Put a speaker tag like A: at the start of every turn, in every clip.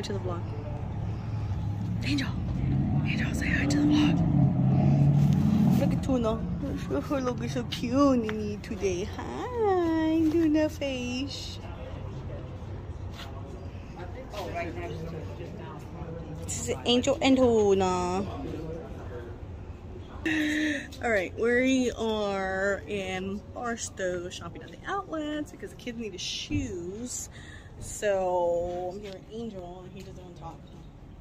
A: hi to the vlog. Angel. Angel, say hi to the vlog. Look at Tuna. Her look is so cute in today. Hi, Tuna face. This is Angel and Tuna. Alright, we are in Barstow shopping at the outlets because the kids need shoes. So I'm with Angel and he doesn't want to talk.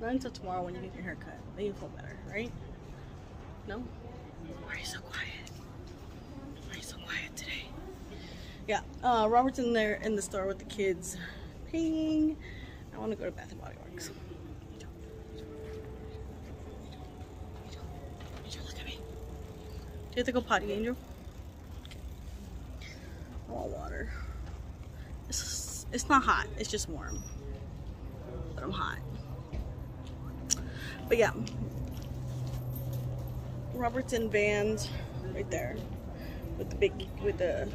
A: Not until tomorrow when you get your haircut. Then you feel better, right? No? Why are you so quiet? Why are you so quiet today? Yeah, uh, Robert's in there in the store with the kids paying. I want to go to Bath and Body Works. Do you have to go potty, Angel? Okay. I want water. It's, it's not hot, it's just warm. But I'm hot. But yeah. Robert's in vans right there. With the big with the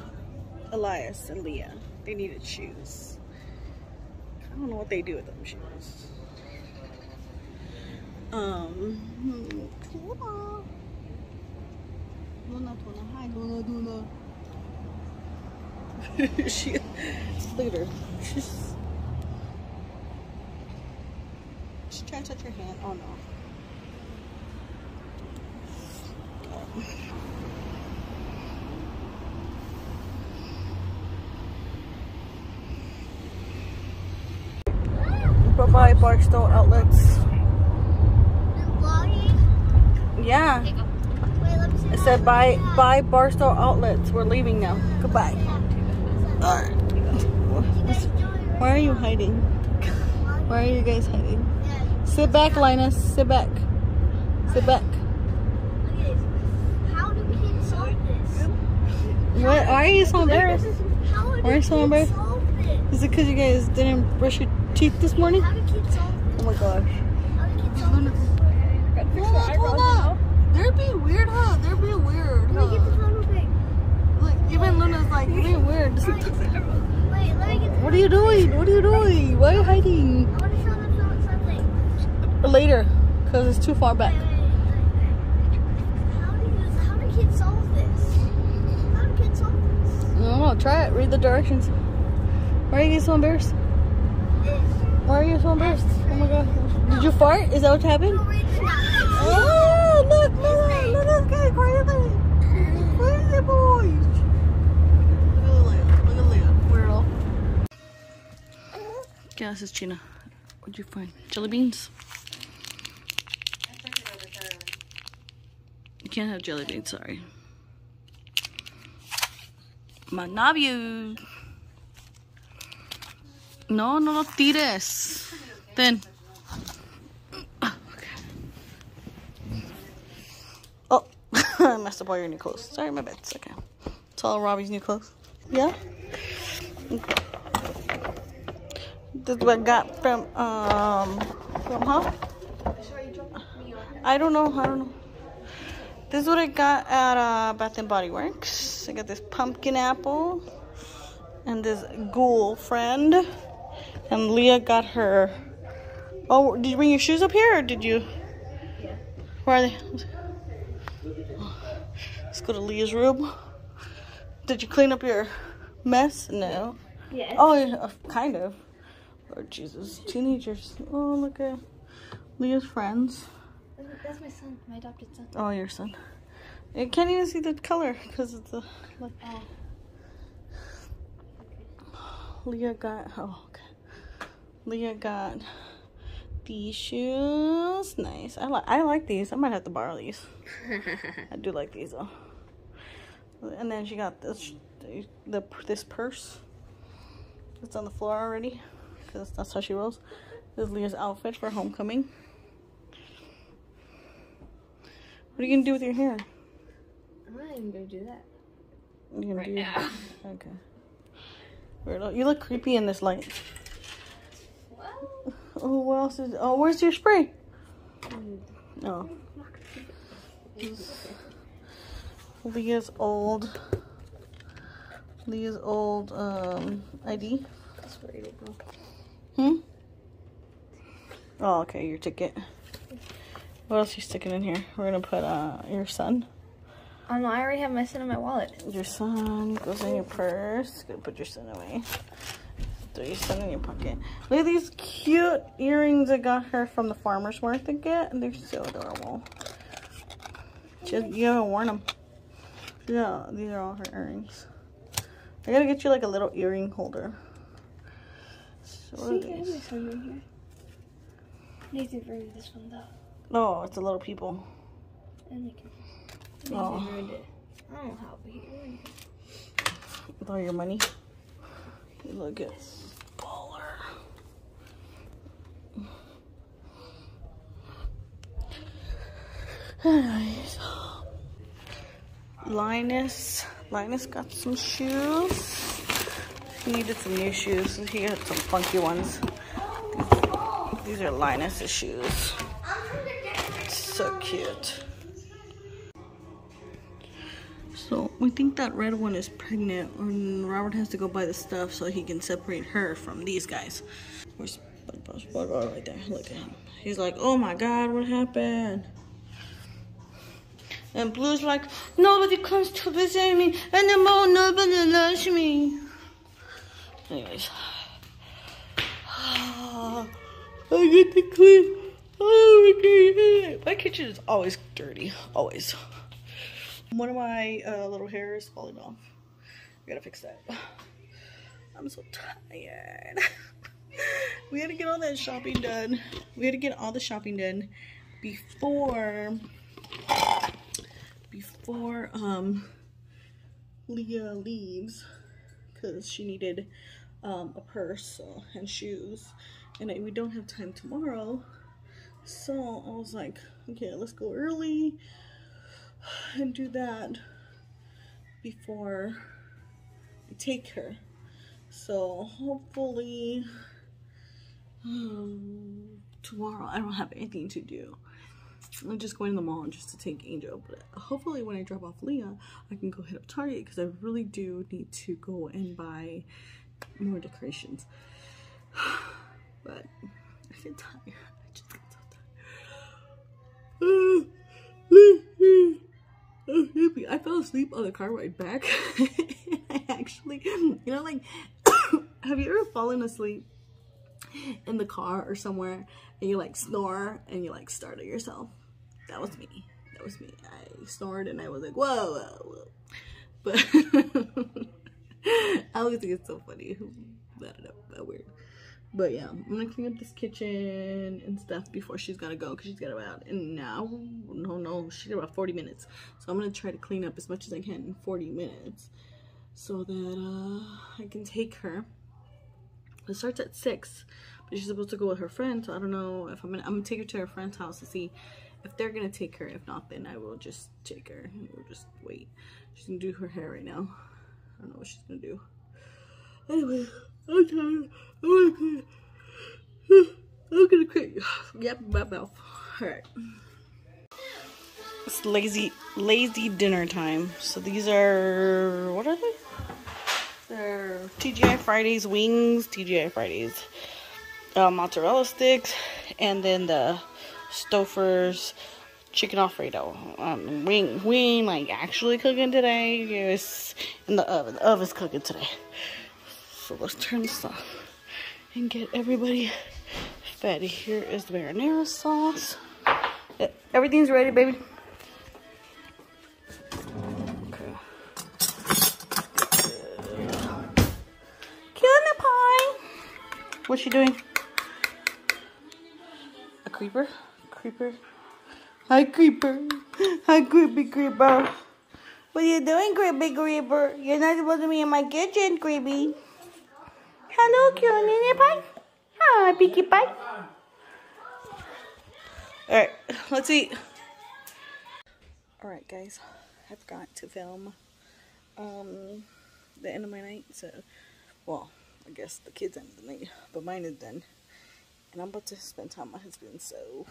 A: Elias and Leah. They needed shoes. I don't know what they do with them shoes. Um Tuna. Hi. she, look at her. She's, she's trying to touch your hand. Oh no. Bye bye, Barstow Outlets. Yeah. I said bye, bye Barstow Outlets. We're leaving now. Goodbye. Alright. Why are you hiding? Why are you guys hiding? Sit back, Linus. Sit back. Sit back.
B: How do kids solve this?
A: What? Why are you so embarrassed? Why are you so embarrassed? Is it because you guys didn't brush your teeth this morning?
B: How do kids solve
A: Oh my gosh.
B: How do kids solve this?
A: Hold on, hold on. They're being weird, huh? They're being weird.
B: Let me get the
A: Huh?
B: photo pic.
A: Look, even Luna's like, you're being weird.
B: Wait, let me get the
A: What are you doing? What are you doing? Why are you hiding?
B: I want to show them something.
A: Later, because it's too far back.
B: Wait, wait, wait. How do you, how do kids solve this? How do kids solve this?
A: No, try it. Read the directions. Why are you so embarrassed? Why are you so embarrassed? Oh my god. Did you fart? Is that what happened?
B: No, read the
A: Oh, look, look, look, look, look, crazy. Crazy boys. Look Yeah, this is Gina. What'd you find? Jelly beans? You can't have jelly beans, sorry. Manabio. No, no lo tires. Ten. Ah, okay. Oh, I messed up all your new clothes. Sorry, my bad. It's okay. It's all Robbie's new clothes. Yeah? Okay. This is what I got from, um, from, huh? I don't know. I don't know. This is what I got at uh, Bath and Body Works. I got this pumpkin apple and this ghoul friend. And Leah got her. Oh, did you bring your shoes up here or did you?
B: Yeah.
A: Where are they? Let's go to Leah's room. Did you clean up your mess? No.
B: Yes.
A: Oh, kind of. Lord Jesus. Teenagers. Oh, look at Leah's friends.
B: That's my son, my adopted son.
A: Oh, your son. I can't even see the color because it's a. Like,
B: Oh.
A: Leah got. Oh, okay. Leah got these shoes. Nice. I like. I like these. I might have to borrow these. I do like these though. And then she got this. The, the this purse. It's on the floor already because that's how she rolls. This is Leah's outfit for homecoming. What are you gonna do with your hair?
B: I'm not even gonna do that.
A: You gonna
B: Right
A: do
B: now.
A: Okay. Weirdo. You look creepy in this light.
B: Well,
A: Oh, what else is? Oh, where's your spray? Oh. Leah's old. Leah's old um ID.
B: That's where it go.
A: Hmm. Oh, okay, your ticket. What else are you sticking in here? We're gonna put uh your son.
B: Oh no, I already have my son in my wallet.
A: Your son goes in your purse. Gonna put your son away. Throw your son in your pocket. Look at these cute earrings I got her from the farmer's market. And they're so adorable. Just, you haven't worn them. Yeah, these are all her earrings. I gotta get you like a little earring holder. What
B: See, I have
A: these?
B: my here. Nathan ruined this one though.
A: Oh, it's a little people.
B: And they can. Nathan
A: Oh.
B: ruined it. I don't know how, but he ruined it.
A: With all your money. You look at baller. Anyways. Linus. Linus got some shoes. Needed some new shoes. He had some funky ones. These are Linus's shoes. So cute. So we think that red one is pregnant, and Robert has to go buy the stuff so he can separate her from these guys. Where's SpongeBob? SpongeBob right there. Look at him. He's like, "Oh my God, what happened?" And Blue's like, "Nobody comes to visit me anymore. Nobody loves me." Anyways, I get to clean. Oh my. My kitchen is always dirty, always. One of my uh, little hairs is falling off. I gotta fix that. I'm so tired. we had to get all that shopping done. We had to get all the shopping done before before um Leah leaves because she needed um, a purse and shoes, and I, we don't have time tomorrow. So I was like, okay, let's go early and do that before I take her. So hopefully um, tomorrow I don't have anything to do. I'm just going to the mall just to take Angel, but hopefully when I drop off Leah, I can go hit up Target because I really do need to go and buy more decorations. But I get tired. I just get so tired. Oh, Sleepy. I fell asleep on the car ride back. I actually, you know, like, have you ever fallen asleep in the car or somewhere and you like snore and you like startle yourself? That was me. That was me. I snored and I was like, whoa, whoa, whoa. But I always think it's so funny. I don't know, that weird. But yeah, I'm gonna clean up this kitchen and stuff before she's gotta go because she's got about an hour. No, no, she's got about 40 minutes. So I'm gonna try to clean up as much as I can in 40 minutes so that uh, I can take her. It starts at 6, but she's supposed to go with her friend. So I don't know if I'm gonna, I'm gonna take her to her friend's house to see if they're gonna take her. If not, then I will just take her. We'll just wait. She's gonna do her hair right now. I don't know what she's gonna do. Anyway, I'm tired. I'm gonna. I'm gonna clean. Yep, my mouth. Alright. It's lazy, lazy dinner time. So these are, what are they? They're TGI Fridays wings, TGI Fridays uh, mozzarella sticks, and then the Stouffer's chicken Alfredo. Um, wing, wing, like actually cooking today. It was in the oven. The oven's cooking today. So let's turn this off and get everybody fed. Here is the marinara sauce. Everything's ready, baby. Pie. What's she doing? A creeper? Creeper? Hi, creeper. Hi, creepy creeper. What are you doing, creepy creeper? You're not supposed to be in my kitchen, creepy. Hello, cutie pie. Hi, Pinkie Pie. Alright, let's eat. Alright, guys. I forgot to film um, the end of my night. So, well, I guess the kids' end of the night, but mine is done. And I'm about to spend time with my husband, so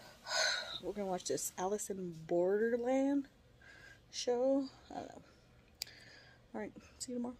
A: we're gonna watch this Alice in Borderland show. I don't know. Alright, see you tomorrow.